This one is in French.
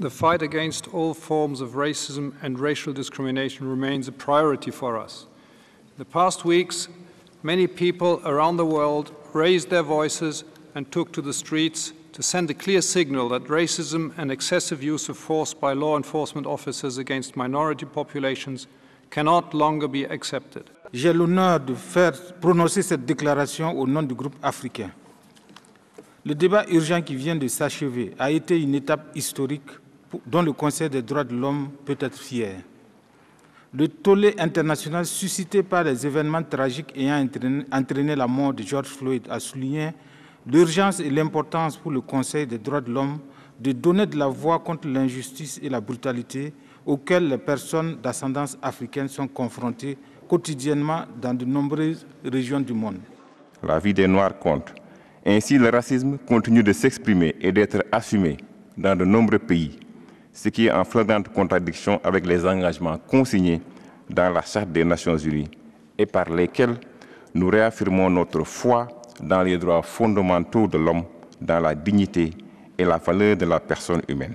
The fight against all forms of racism and racial discrimination remains a priority for us. In the past weeks, many people around the world raised their voices and took to the streets to send a clear signal that racism and excessive use of force by law enforcement officers against minority populations cannot longer be accepted. J'ai l'honneur de faire prononcer cette déclaration au nom du groupe africain. Le débat urgent qui vient de s'achever a été une étape historique dont le Conseil des droits de l'homme peut être fier. Le tollé international suscité par les événements tragiques ayant entraîné la mort de George Floyd a souligné l'urgence et l'importance pour le Conseil des droits de l'homme de donner de la voix contre l'injustice et la brutalité auxquelles les personnes d'ascendance africaine sont confrontées quotidiennement dans de nombreuses régions du monde. La vie des Noirs compte. Ainsi, le racisme continue de s'exprimer et d'être assumé dans de nombreux pays, ce qui est en flagrante contradiction avec les engagements consignés dans la Charte des Nations Unies et par lesquels nous réaffirmons notre foi dans les droits fondamentaux de l'homme, dans la dignité et la valeur de la personne humaine.